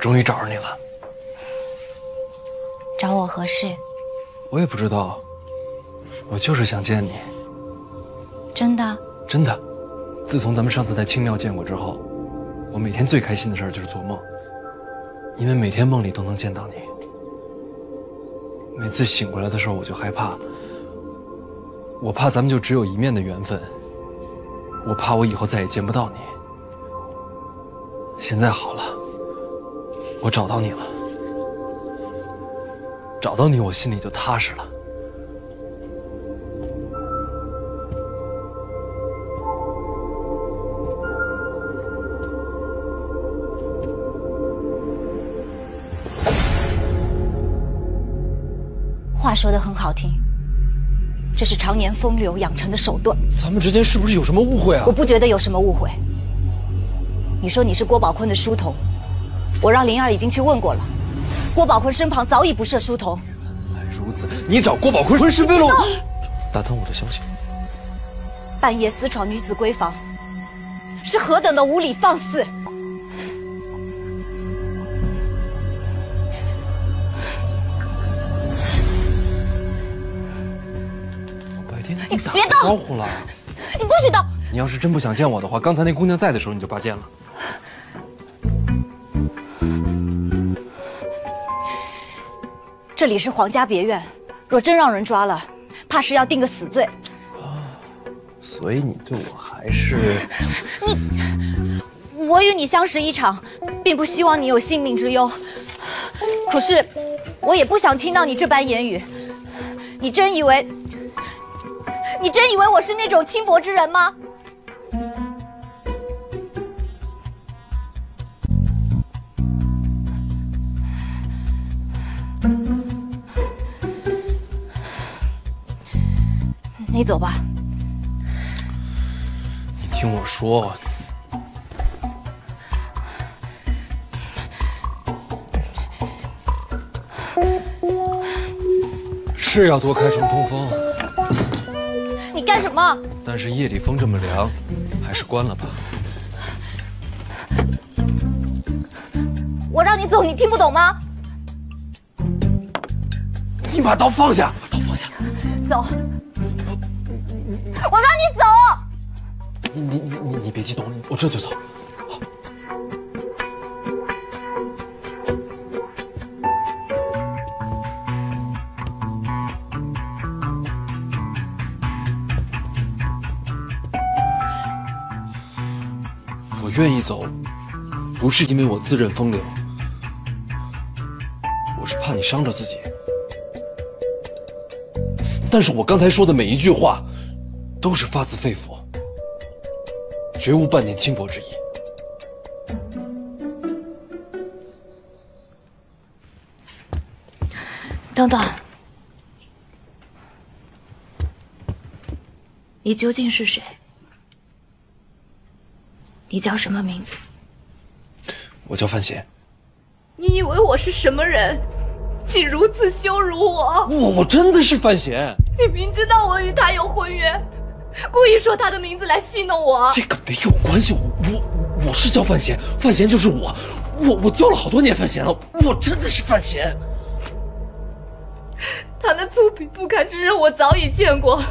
终于找着你了。找我何事？我也不知道，我就是想见你。真的？真的。自从咱们上次在青庙见过之后，我每天最开心的事就是做梦，因为每天梦里都能见到你。每次醒过来的时候，我就害怕，我怕咱们就只有一面的缘分，我怕我以后再也见不到你。现在好了，我找到你了，找到你，我心里就踏实了。话说的很好听，这是常年风流养成的手段。咱们之间是不是有什么误会啊？我不觉得有什么误会。你说你是郭宝坤的书童，我让灵儿已经去问过了，郭宝坤身旁早已不设书童。原来如此，你找郭宝坤是为了打探我的消息？半夜私闯女子闺房，是何等的无礼放肆！我白天你别动！招呼了，你不许动！你要是真不想见我的话，刚才那姑娘在的时候你就拔剑了。这里是皇家别院，若真让人抓了，怕是要定个死罪。啊所以你对我还是 你，我与你相识一场，并不希望你有性命之忧。可是，我也不想听到你这般言语。你真以为，你真以为我是那种轻薄之人吗？你走吧。你听我说，是要多开窗通风。你干什么？但是夜里风这么凉，还是关了吧。我让你走，你听不懂吗？你把刀放下，把刀放下。走。我让你走！你你你你你别激动，我这就走。我愿意走，不是因为我自认风流，我是怕你伤着自己。但是我刚才说的每一句话。都是发自肺腑，绝无半点轻薄之意。等等，你究竟是谁？你叫什么名字？我叫范闲。你以为我是什么人，竟如此羞辱我？我我真的是范闲。你明知道我与他有婚约。故意说他的名字来戏弄我，这个没有关系。我我是叫范闲，范闲就是我，我我叫了好多年范闲了，我真的是范闲。他那粗鄙不堪之人，我早已见过，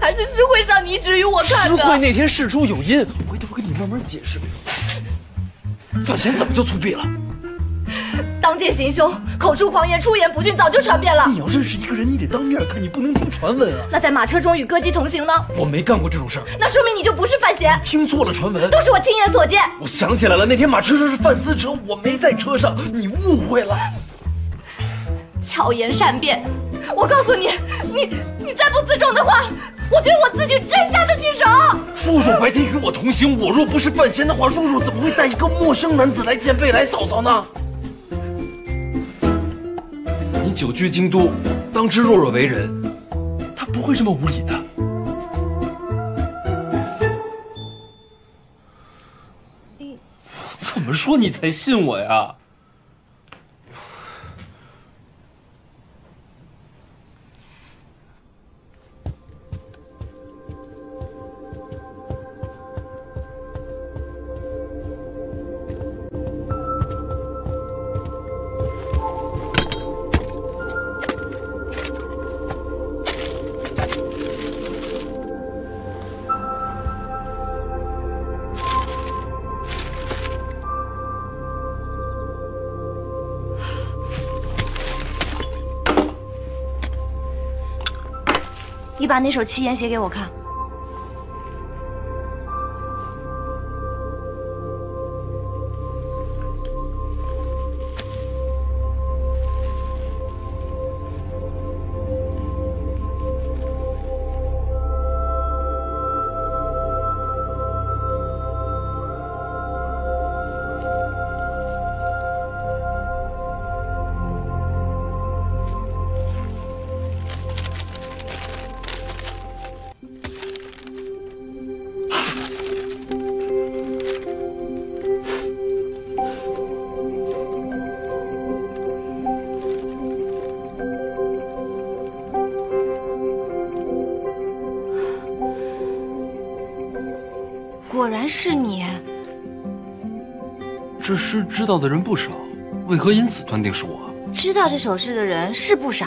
还是诗会上你指与我看的。诗会那天事出有因，回头我跟你慢慢解释。范闲怎么就粗鄙了？当街行凶，口出狂言，出言不逊，早就传遍了。你要认识一个人，你得当面看，你不能听传闻啊。那在马车中与歌姬同行呢？我没干过这种事儿。那说明你就不是范闲。听错了传闻，都是我亲眼所见。我想起来了，那天马车上是范思哲，我没在车上，你误会了。巧言善辩，我告诉你，你你再不自重的话，我对我自己真下得去手。叔叔白天与我同行，我若不是范闲的话，叔叔怎么会带一个陌生男子来见未来嫂嫂呢？久居京都，当知若若为人，他不会这么无礼的。你怎么说你才信我呀？你把那首七言写给我看。果然是你。这诗知道的人不少，为何因此断定是我？知道这首诗的人是不少，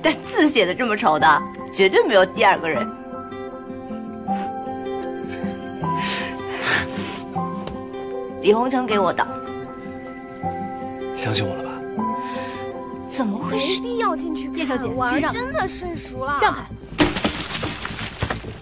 但字写的这么丑的，绝对没有第二个人。李红成给我的，相信我了吧？怎么会是？没必要进去看。叶小姐我真的睡熟了。让开！